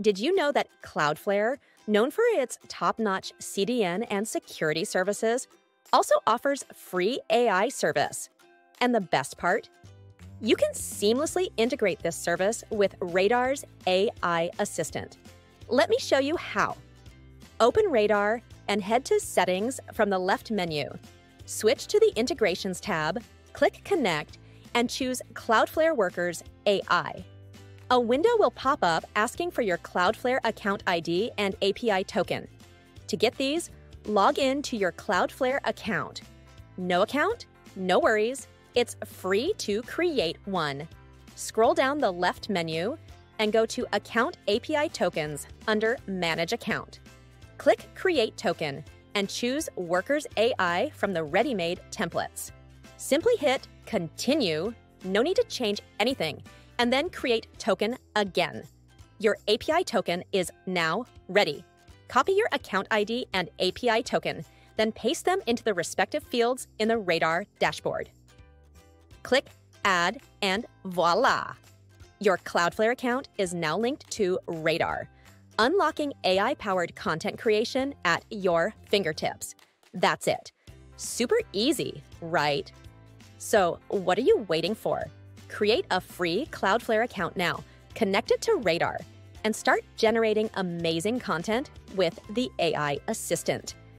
Did you know that Cloudflare, known for its top notch CDN and security services, also offers free AI service? And the best part? You can seamlessly integrate this service with RADAAR's AI Assistant. Let me show you how. Open RADAAR and head to Settings from the left menu. Switch to the Integrations tab, click Connect, and choose Cloudflare Workers AI. A window will pop up asking for your Cloudflare account ID and API token. To get these, log in to your Cloudflare account. No account? No worries. It's free to create one. Scroll down the left menu and go to Account API Tokens under Manage Account. Click Create Token and choose Workers AI from the ready-made templates. Simply hit Continue, no need to change anything, and then create token again. Your API token is now ready. Copy your account ID and API token, then paste them into the respective fields in the RADAAR dashboard. Click Add, and voila! Your Cloudflare account is now linked to RADAAR, unlocking AI powered content creation at your fingertips. That's it. Super easy, right? So, what are you waiting for? Create a free Cloudflare account now, connect it to RADAAR, and start generating amazing content with the AI Assistant.